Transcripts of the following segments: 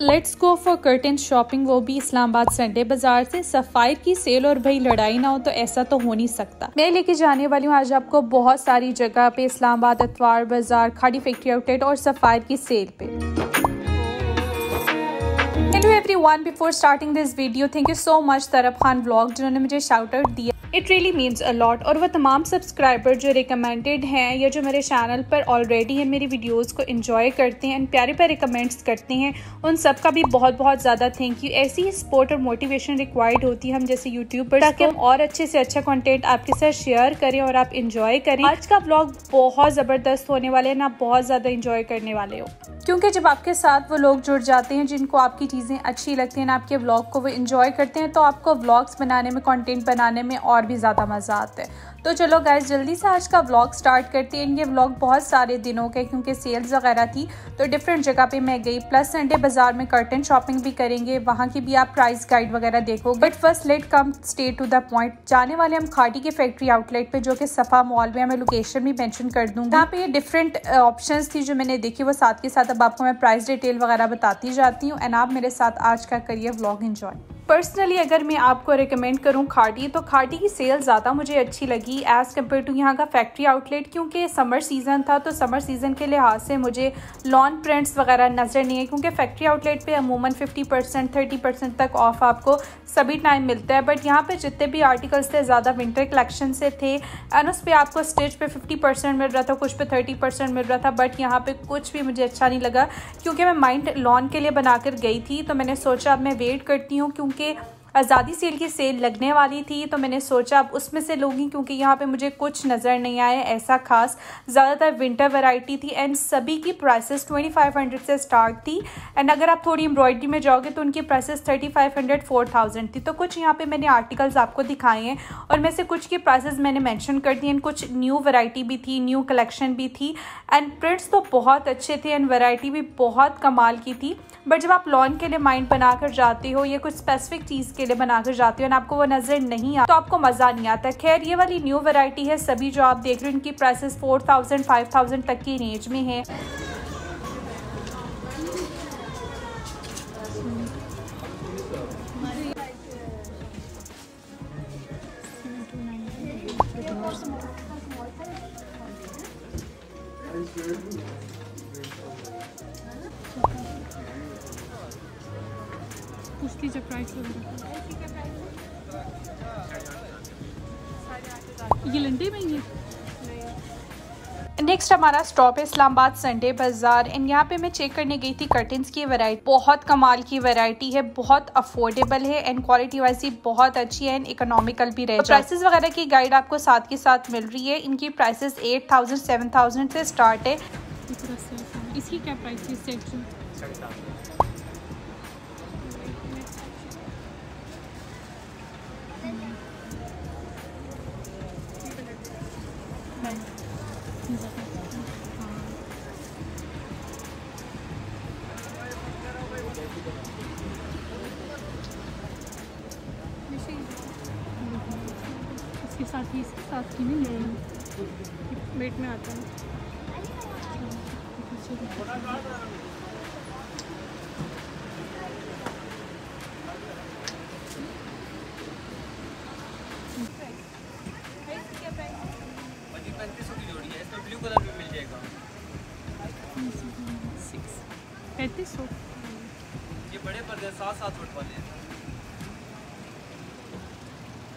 Let's go for curtain shopping वो भी Islamabad Sunday बाज़ार से सफ़ाई की सेल और भाई लड़ाई ना हो तो ऐसा तो हो नहीं सकता। मैं लेके जाने वाली हूँ आज आपको बहुत सारी जगह पे इस्लामाबाद अतवार बाज़ार, खाड़ी फैक्ट्री, आउटलेट और सफ़ायर की सेल पे। Hello everyone before starting this video thank you so much तरफ़ खान ब्लॉग जिन्होंने मुझे शाउट आउट दिया। It really means a lot और वह तमाम सब्सक्राइबर जो रिकमेंडेड हैं या जो मेरे चैनल पर ऑलरेडी है मेरी वीडियोस को इन्जॉय करते हैं एंड प्यारे प्यारे कमेंट्स करते हैं उन सब का भी बहुत बहुत ज़्यादा थैंक यू ऐसी ही सपोर्ट और मोटिवेशन रिक्वायर्ड होती है हम जैसे यूट्यूब पर ताकि हम और अच्छे से अच्छा कॉन्टेंट आपके साथ शेयर करें और आप इंजॉय करें. आज का ब्लॉग बहुत ज़बरदस्त होने वाले हैं आप बहुत ज़्यादा इंजॉय करने वाले हो. क्योंकि जब आपके साथ वो लोग जुड़ जाते हैं जिनको आपकी चीज़ें अच्छी लगती हैं आपके ब्लॉग को वो इन्जॉय करते हैं तो आपको ब्लॉग्स बनाने में कॉन्टेंट बनाने में और भी ज़्यादा मज़ा आता है। तो चलो गाइज़ जल्दी से आज का व्लॉग स्टार्ट करते हैं। ये व्लॉग बहुत सारे दिनों के, क्योंकि सेल्स वगैरह थी तो डिफरेंट जगह पे मैं गई। प्लस संडे बाज़ार में कर्टन शॉपिंग भी करेंगे। वहाँ की भी आप प्राइस गाइड वगैरह देखो। But first let come stay to the point जाने वाले हम खाटी के फैक्ट्री आउटलेट पे, जो कि सफ़ा मॉल में मैं लोकेशन भी मैंशन कर दूँगी। यहाँ पे डिफरेंट ऑप्शन थी जो मैंने देखी, वो साथ के साथ अब आपको मैं प्राइस डिटेल वगैरह बताती जाती हूँ। एंड आप मेरे साथ आज का करिए व्लॉग इन्जॉय पर्सनली अगर मैं आपको रिकमेंड करूँ खाटी तो खाटी की सेल ज़्यादा मुझे अच्छी लगी एज़ कंपेयर टू यहाँ का फैक्ट्री आउटलेट क्योंकि समर सीज़न था तो समर सीज़न के लिहाज से मुझे लॉन प्रिंट्स वगैरह नज़र नहीं है, क्योंकि फैक्ट्री आउटलेट पे अमूमन 50 परसेंट थर्टी परसेंट तक ऑफ़ आपको सभी टाइम मिलता है। बट यहाँ पे जितने भी आर्टिकल्स थे, ज़्यादा विंटर कलेक्शन से थे एंड उस पर आपको स्टेज पे 50 परसेंट मिल रहा था, कुछ पे 30 परसेंट मिल रहा था बट यहाँ पे कुछ भी मुझे अच्छा नहीं लगा, क्योंकि मैं माइंड लॉन के लिए बनाकर गई थी तो मैंने सोचा अब मैं वेट करती हूँ, क्योंकि आज़ादी सेल की सेल लगने वाली थी तो मैंने सोचा अब उसमें से लूँगी, क्योंकि यहाँ पे मुझे कुछ नज़र नहीं आया ऐसा खास। ज़्यादातर विंटर वैरायटी थी एंड सभी की प्राइसेस 2500 से स्टार्ट थी। एंड अगर आप थोड़ी एम्ब्रॉयडरी में जाओगे तो उनकी प्राइसेस 3500 4000 थी। तो कुछ यहाँ पे मैंने आर्टिकल्स आपको दिखाए हैं और में से कुछ की प्राइसेस मैंने मैंशन कर दी एंड कुछ न्यू वैरायटी भी थी न्यू कलेक्शन भी थी। एंड प्रिंट्स तो बहुत अच्छे थे एंड वेराइटी भी बहुत कमाल की थी। बट जब आप लॉन के लिए माइंड बनाकर जाते हो, या कुछ स्पेसिफिक चीज़ के लिए बनाकर जाते हो ना आपको वो नज़र नहीं आता तो आपको मज़ा नहीं आता। खैर, ये वाली न्यू वैरायटी है सभी जो आप देख रहे हो, इनकी prices four thousand five thousand तक की रेंज में है। पूछ लीजिए प्राइस ये लंडे में ही नेक्स्ट हमारा स्टॉप है इस्लामाबाद संडे बाज़ार एंड यहाँ पे मैं चेक करने गई थी कर्टन्स की वैरायटी बहुत कमाल की वैरायटी है बहुत अफोर्डेबल है एंड क्वालिटी वाइज भी बहुत अच्छी है एंड इकोनॉमिकल भी रहे प्राइसेस वगैरह की गाइड आपको साथ के साथ मिल रही है। इनकी prices eight thousand seven thousand से स्टार्ट है। इसकी क्या प्राइस है? इसके साथ ही इसके साथ ही नहीं वेट में आता है। सात फुट वाले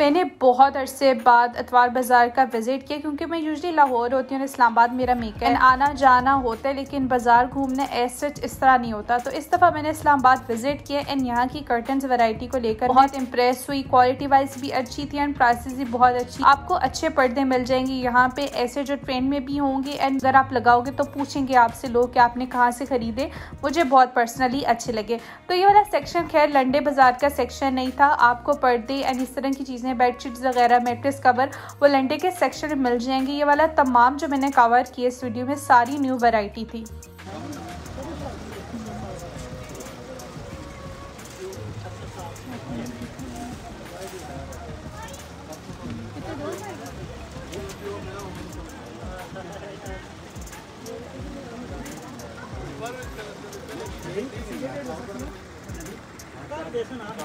मैंने बहुत अरसे बाद अतवार बाज़ार का विज़िट किया क्योंकि मैं यूजली लाहौर होती हूँ इस्लामाबाद मेरा मेकर आना जाना होता है, लेकिन बाज़ार घूमने ऐसे इस तरह नहीं होता। तो इस दफ़ा मैंने इस्लामाबाद विज़िट किया एंड यहाँ की कर्टन वैरायटी को लेकर बहुत इम्प्रेस हुई। क्वालिटी वाइज भी अच्छी थी एंड प्राइसेस भी बहुत अच्छी। आपको अच्छे पर्दे मिल जाएँगे यहाँ पे ऐसे जो ट्रेंड में भी होंगे। एंड अगर आप लगाओगे तो पूछेंगे आपसे लोग कि आपने कहाँ से ख़रीदे। मुझे बहुत पर्सनली अच्छे लगे। तो ये वाला सेक्शन खैर लंडे बाज़ार का सेक्शन नहीं था। आपको पर्दे एंड इस तरह की चीज़ें चीज़ें बेडशीट्स वगैरह मेट्रिस कवर, वो लंडे के सेक्शन में मिल जाएँगे। ये वाला तमाम जो मैंने कवर किए इस वीडियो में, सारी न्यू वैरायटी थी।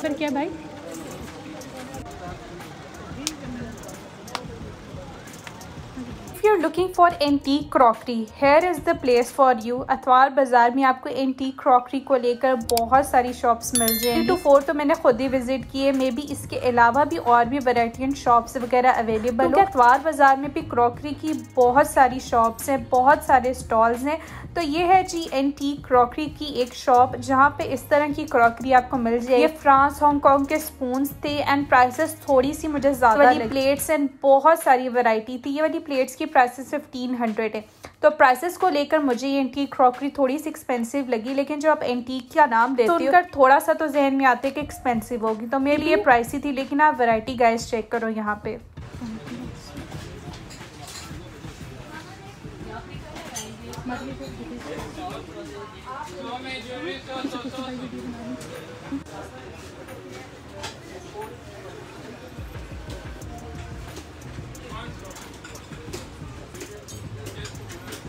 फिर क्या भाई? Yeah. You are looking for anti crockery here is the place for you Atwar Bazaar में आपको एंटी क्रॉकरी को लेकर बहुत सारी शॉप्स मिल जाएँगी। टू फोर तो मैंने खुद ही विज़िट किए मे बी इसके अलावा भी और भी वैरायटी एंड शॉप्स वगैरह अवेलेबल है। अतवार बाज़ार में भी क्रॉकरी की बहुत सारी शॉप्स हैं बहुत सारे स्टॉल्स हैं। तो ये है जी एंटी क्रॉकरी की एक शॉप जहाँ पे इस तरह की क्रॉकरी आपको मिल जाए ये फ्रांस हांगकॉन्ग के स्पून थे एंड प्राइसेस थोड़ी सी मुझे ज़्यादा प्लेट्स एंड बहुत सारी वैरायटी थी। ये वाली प्लेट्स की प्राइसेस फिफ्टीन हंड्रेड है। तो प्राइसेस को लेकर मुझे ये एंटीक क्रॉकरी थोड़ी सी एक्सपेंसिव लगी लेकिन जब आप एंटीक का नाम देते तो हो थोड़ा सा तो जहन में आते कि एक्सपेंसिव होगी। तो मेरे लिए प्राइसी थी लेकिन आप वैरायटी गाइस चेक करो यहाँ पे।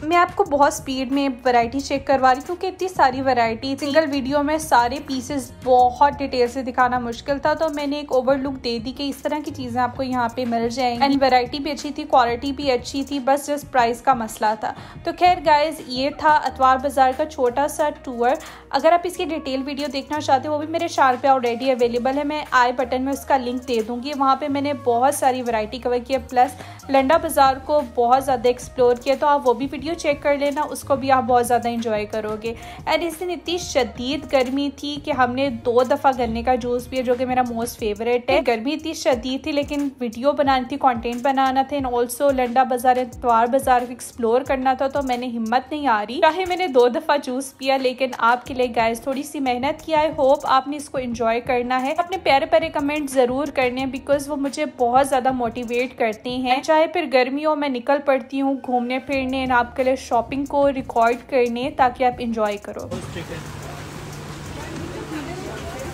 मैं आपको बहुत स्पीड में वैरायटी चेक करवा रही क्योंकि इतनी सारी वैरायटी सिंगल वीडियो में सारे पीसेस बहुत डिटेल से दिखाना मुश्किल था तो मैंने एक ओवरलुक दे दी कि इस तरह की चीज़ें आपको यहाँ पे मिल जाएँगी। एंड वैरायटी भी अच्छी थी क्वालिटी भी अच्छी थी, बस जस्ट प्राइस का मसला था। तो खैर गाइज़ ये था अतवार बाज़ार का छोटा सा टूर अगर आप इसकी डिटेल वीडियो देखना चाहते हो, वो भी मेरे चार पे ऑलरेडी अवेलेबल है। मैं आई बटन में उसका लिंक दे दूँगी। वहाँ पर मैंने बहुत सारी वरायटी कवर की है प्लस लंडा बाज़ार को बहुत ज़्यादा एक्सप्लोर किया तो आप वो भी वीडियो चेक कर लेना, उसको भी आप बहुत ज़्यादा इंजॉय करोगे। एंड इस दिन इतनी शदीद गर्मी थी कि हमने दो दफ़ा गन्ने का जूस पिया, जो कि मेरा मोस्ट फेवरेट है। गर्मी इतनी शदीद थी, लेकिन वीडियो बनानी थी कॉन्टेंट बनाना था एंड ऑल्सो लंडा बाज़ार इतवार बाज़ार को एक्सप्लोर करना था तो मैंने हिम्मत नहीं आ रही चाहे मैंने दो दफ़ा जूस पिया, लेकिन आपके लिए गाइस थोड़ी सी मेहनत की आई होप आपने इसको इंजॉय करना है। अपने प्यारे प्यारे कमेंट ज़रूर करने बिकॉज़ वो मुझे बहुत ज़्यादा मोटिवेट करते हैं। चाहे फिर गर्मियों में निकल पड़ती हूँ घूमने फिरने आपके लिए शॉपिंग को रिकॉर्ड करने ताकि आप इंजॉय करो।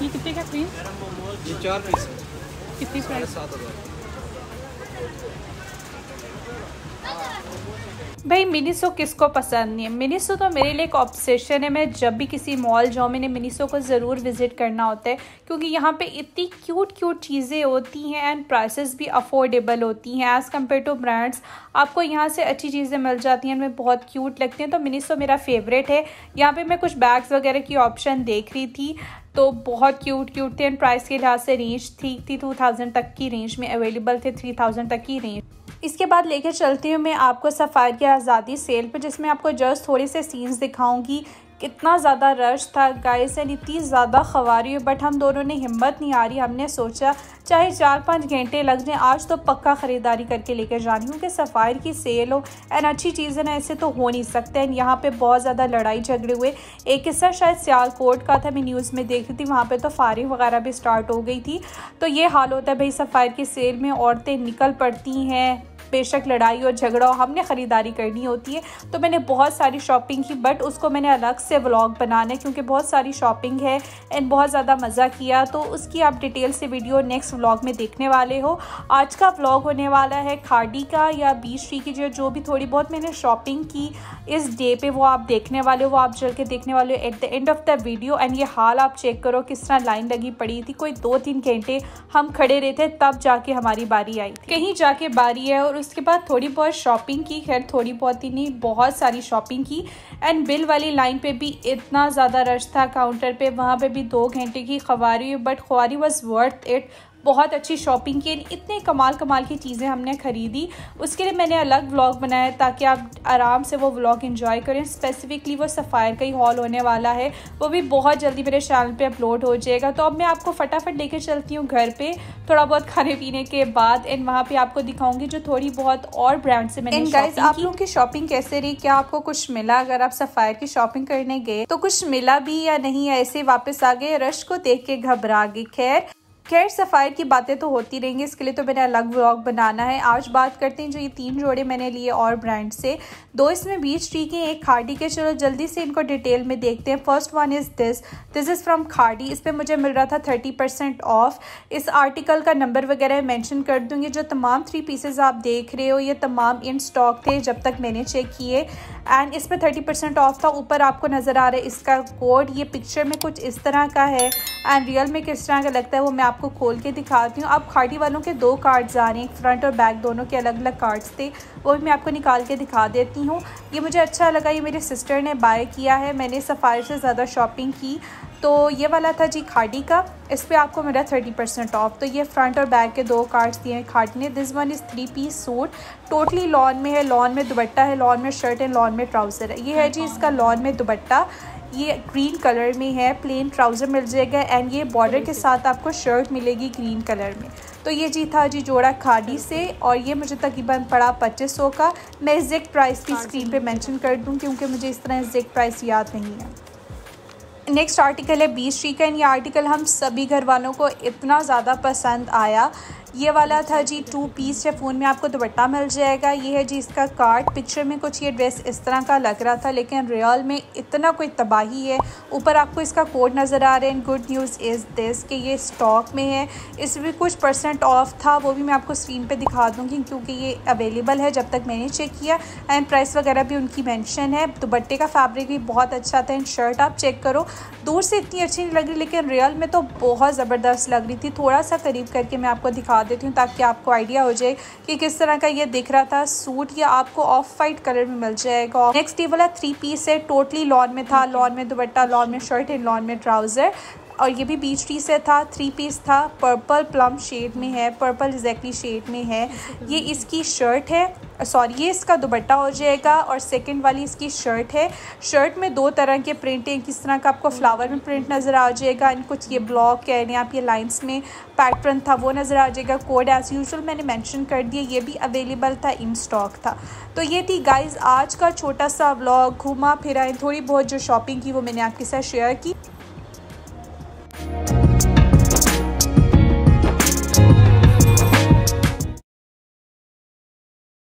ये कितने का प्रीस ये चार पीस कितनी प्राइस भाई मिनीसो किसको पसंद नहीं है? मिनीसो तो मेरे लिए एक ऑब्सेशन है। मैं जब भी किसी मॉल जाऊँ, मैंने मिनीसो को ज़रूर विज़िट करना होता है, क्योंकि यहाँ पे इतनी क्यूट क्यूट चीज़ें होती हैं एंड प्राइसेस भी अफोर्डेबल होती हैं। एज़ कंपेयर टू ब्रांड्स आपको यहाँ से अच्छी चीज़ें मिल जाती हैं मैं बहुत क्यूट लगती हैं। तो मिनीसो मेरा फेवरेट है। यहाँ पर मैं कुछ बैग्स वगैरह की ऑप्शन देख रही थी तो बहुत क्यूट क्यूट थे एंड प्राइस के लिहाज से रेंज ठीक थी टू थाउज़ेंड तक की रेंज में अवेलेबल थे थ्री थाउज़ेंड तक की रेंज इसके बाद लेकर चलती हूँ मैं आपको सफ़ार की आज़ादी सेल पर जिसमें आपको जस्ट थोड़े से सीन्स दिखाऊँगी कितना ज़्यादा रश था। गाइस एंड इतनी ज़्यादा खवारी हुई बट हम दोनों ने हिम्मत नहीं आ रही हमने सोचा, चाहे चार पाँच घंटे लग जाएँ, आज तो पक्का ख़रीदारी करके लेकर जानी क्योंकि सफ़ायर की सेल हो। एंड अच्छी चीज़ें ना, ऐसे तो हो नहीं सकते। एंड यहाँ पे बहुत ज़्यादा लड़ाई झगड़े हुए। एक किस्सा शायद सियालकोट का था, मैं न्यूज़ में देख रही थी। वहाँ पर तो फारिग वगैरह भी स्टार्ट हो गई थी। तो ये हाल होता है भाई, सफ़ायर की सेल में औरतें निकल पड़ती हैं। बेशक लड़ाई और झगड़ा हमने ख़रीदारी करनी होती है। तो मैंने बहुत सारी शॉपिंग की बट उसको मैंने अलग से व्लॉग बनाना है क्योंकि बहुत सारी शॉपिंग है एंड बहुत ज़्यादा मज़ा किया। तो उसकी आप डिटेल से वीडियो नेक्स्ट व्लॉग में देखने वाले हो। आज का व्लॉग होने वाला है खाड़ी का या बीच ट्री की, जो जो भी थोड़ी बहुत मैंने शॉपिंग की इस डे पे, वो आप देखने वाले हो, वो आप चल के देखने वाले हो। At the end of the video and ये हाल आप चेक करो, किस तरह लाइन लगी पड़ी थी। कोई दो तीन घंटे हम खड़े रहे थे तब जाके हमारी बारी आई थी। कहीं जाके बारी है और उसके बाद थोड़ी बहुत शॉपिंग की, खैर, थोड़ी बहुत ही नहीं, बहुत सारी शॉपिंग की। एंड बिल वाली लाइन पे भी इतना ज़्यादा रश था काउंटर पे। वहाँ पे भी दो घंटे की खवारी हुई बट खवारी वॉज़ वर्थ इट बहुत अच्छी शॉपिंग की इतने कमाल कमाल की चीज़ें हमने ख़रीदी। उसके लिए मैंने अलग व्लॉग बनाया ताकि आप आराम से वो व्लॉग इन्जॉय करें। स्पेसिफिकली वो सफ़ायर का ही हॉल होने वाला है। वो भी बहुत जल्दी मेरे चैनल पे अपलोड हो जाएगा। तो अब मैं आपको फटाफट लेकर चलती हूँ घर पे। थोड़ा बहुत खाने पीने के बाद एंड वहाँ पे आपको दिखाऊँगी जो थोड़ी बहुत और ब्रांड से मैंने गाइस आप लोगों की शॉपिंग कैसे रही? क्या आपको कुछ मिला? अगर आप सफ़ायर की शॉपिंग करने गए तो कुछ मिला भी या नहीं? ऐसे वापस आ गए रश को देख के घबरा गए। खैर खैर सफ़ाई की बातें तो होती रहेंगी, इसके लिए तो मैंने अलग व्लॉग बनाना है। आज बात करते हैं जो ये तीन जोड़े मैंने लिए और ब्रांड से। दो इसमें बीच ट्री के एक खाड़ी के। चलो, जल्दी से इनको डिटेल में देखते हैं। First one is this this is from Khaadi. इस पर मुझे मिल रहा था थर्टी परसेंट ऑफ़ इस आर्टिकल का नंबर वगैरह मैंशन कर दूँगी। जो तमाम थ्री पीसेज आप देख रहे हो, ये तमाम इन स्टॉक थे जब तक मैंने चेक किए। एंड इस पर थर्टी परसेंट ऑफ़ था। ऊपर आपको नज़र आ रहा है इसका कोड ये पिक्चर में कुछ इस तरह का है। एंड रियल में किस तरह का लगता है, वो मैं आपको खोल के दिखाती हूँ। अब खाटी वालों के दो कार्ड्स आ रहे हैं फ्रंट और बैक दोनों के अलग अलग कार्ड्स थे, वो भी मैं आपको निकाल के दिखा देती हूँ। ये मुझे अच्छा लगा, ये मेरे सिस्टर ने बाय किया है, मैंने सफ़ारी से ज़्यादा शॉपिंग की। तो ये वाला था जी खाटी का, इस पर आपको मेरा थर्टी परसेंट ऑफ़ तो ये फ्रंट और बैक के दो कार्ड्स दिए हैं खाटी ने। This one is three piece suit totally lawn में है लॉन में दुबट्टा है लॉन में शर्ट है लॉन में ट्राउज़र है। ये है जी इसका लॉन में दुबट्टा ये ग्रीन कलर में है प्लेन ट्राउज़र मिल जाएगा एंड ये बॉर्डर के साथ आपको शर्ट मिलेगी ग्रीन कलर में। तो ये जी था जी जोड़ा खाड़ी से और ये मुझे तकरीबन पड़ा पच्चीस सौ का। मैं एग्जैक्ट प्राइस की स्क्रीन पे मेंशन कर दूँ क्योंकि मुझे इस तरह एग्जैक्ट प्राइस याद नहीं है। नेक्स्ट आर्टिकल है बीस श्री का। एंड ये आर्टिकल हम सभी घर वालों को इतना ज़्यादा पसंद आया। ये वाला था जी टू पीस है फ़ोन में आपको दुपट्टा मिल जाएगा। ये है जी, इसका कार्ड पिक्चर में कुछ ये ड्रेस इस तरह का लग रहा था, लेकिन रियल में इतना कोई तबाही है। ऊपर आपको इसका कोड नज़र आ रहा है गुड न्यूज़ इज़ दिस कि ये स्टॉक में है। इसमें कुछ परसेंट ऑफ़ था, वो भी मैं आपको स्क्रीन पर दिखा दूँगी, क्योंकि ये अवेलेबल है, जब तक मैंने चेक किया। एंड प्राइस वगैरह भी उनकी मैंशन है। दुपट्टे का फैब्रिक भी बहुत अच्छा था एंड शर्ट आप चेक करो। दूर से इतनी अच्छी नहीं लग रही, लेकिन रियल में तो बहुत ज़बरदस्त लग रही थी। थोड़ा सा करीब करके मैं आपको दिखा दिखा देती हूँ ताकि आपको आइडिया हो जाए कि किस तरह का ये दिख रहा था सूट, ये आपको ऑफ़ वाइट कलर में मिल जाएगा। नेक्स्ट ये वाला थ्री पीस है टोटली लॉन में था लॉन में दुपट्टा लॉन में शर्ट एंड लॉन में ट्राउज़र और ये भी बीच टी से था थ्री पीस था पर्पल प्लम शेड में है पर्पल एग्जैक्टली शेड में है। ये इसकी शर्ट है सॉरी ये इसका दुपट्टा हो जाएगा और सेकंड वाली इसकी शर्ट है। शर्ट में दो तरह के प्रिंट हैं किस तरह का आपको फ्लावर में प्रिंट नज़र आ जाएगा एंड कुछ ये ब्लॉक है हैं आप ये लाइंस में पैटर्न था, वो नज़र आ जाएगा। कोड एज़ यूजल मैंने मेंशन कर दिया, ये भी अवेलेबल था इन स्टॉक था। तो ये थी गाइज़ आज का छोटा सा ब्लॉग घूमा फिरा, थोड़ी बहुत जो शॉपिंग की वो मैंने आपके साथ शेयर की।